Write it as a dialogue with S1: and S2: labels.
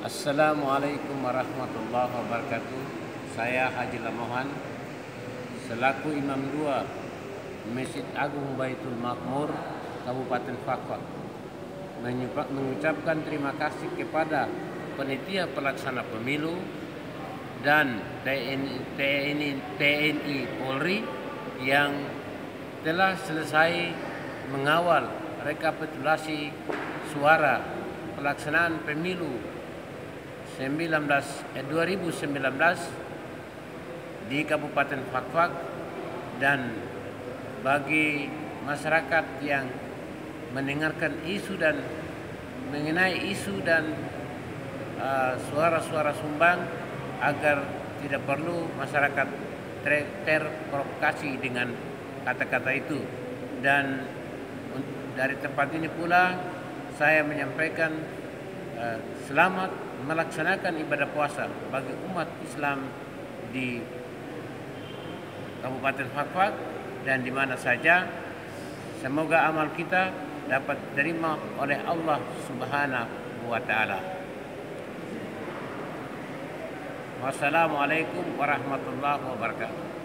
S1: Assalamualaikum warahmatullahi wabarakatuh. Saya Haji Lamohan selaku Imam Dua Masjid Agung Baitul Makmur Kabupaten Fakfak mengucapkan terima kasih kepada penitia pelaksana pemilu dan TNI, TNI, TNI Polri yang telah selesai mengawal rekapitulasi suara pelaksanaan pemilu 19 eh, 2019 di Kabupaten Fakfak dan bagi masyarakat yang mendengarkan isu dan mengenai isu dan uh, suara-suara uh, sumbang agar tidak perlu masyarakat ter terprovokasi dengan kata-kata itu. Dan dari tempat ini pula saya menyampaikan uh, selamat melaksanakan ibadah puasa bagi umat Islam di Kabupaten Fakfak dan di mana saja. Semoga amal kita dapat diterima oleh Allah Subhanahu wa taala. Wassalamualaikum warahmatullahi wabarakatuh.